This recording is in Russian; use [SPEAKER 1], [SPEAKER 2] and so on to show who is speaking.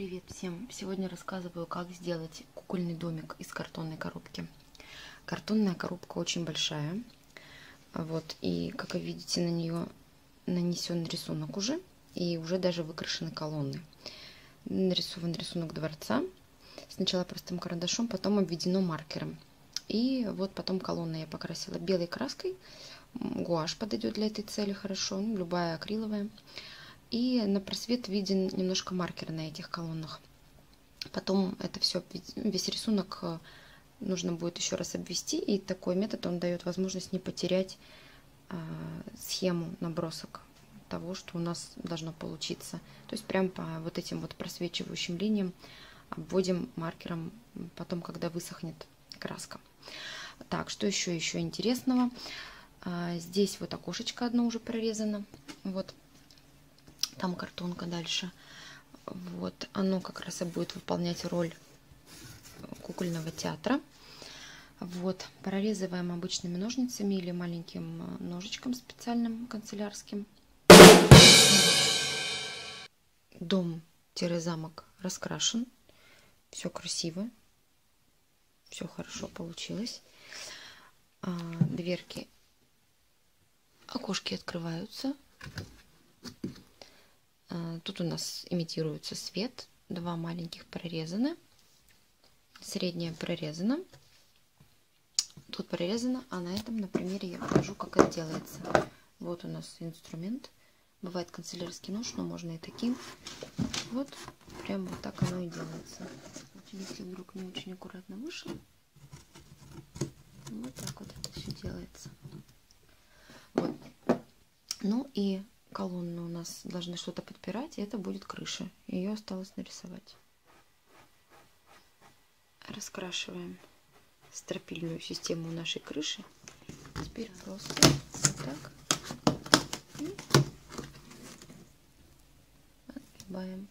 [SPEAKER 1] Привет всем! Сегодня рассказываю, как сделать кукольный домик из картонной коробки. Картонная коробка очень большая. Вот, и как вы видите, на нее нанесен рисунок уже, и уже даже выкрашены колонны. Нарисован рисунок дворца. Сначала простым карандашом, потом обведено маркером. И вот потом колонны я покрасила белой краской. Гуашь подойдет для этой цели хорошо, ну, любая акриловая. И на просвет виден немножко маркер на этих колоннах. Потом это все, весь рисунок э, нужно будет еще раз обвести. И такой метод, он дает возможность не потерять э, схему, набросок того, что у нас должно получиться. То есть прям по вот этим вот просвечивающим линиям обводим маркером потом, когда высохнет краска. Так, что еще еще интересного? А, здесь вот окошечко одно уже прорезано. Вот там картонка дальше. Вот, оно как раз и будет выполнять роль кукольного театра. Вот, прорезываем обычными ножницами или маленьким э, ножичком специальным канцелярским. Дом-замок раскрашен. Все красиво. Все хорошо получилось. А, дверки, окошки открываются. А, тут у нас имитируется свет. Два маленьких прорезаны. Средняя прорезана. Тут прорезано, а на этом, на примере, я покажу, как это делается. Вот у нас инструмент. Бывает канцелярский нож, но можно и таким. Вот, прям вот так оно и делается. Если вдруг не очень аккуратно вышло, вот так вот это все делается. Вот. Ну и колонны у нас должны что-то подпирать, и это будет крыша. Ее осталось нарисовать. Раскрашиваем стропильную систему нашей крыши. Теперь просто вот так и отгибаем.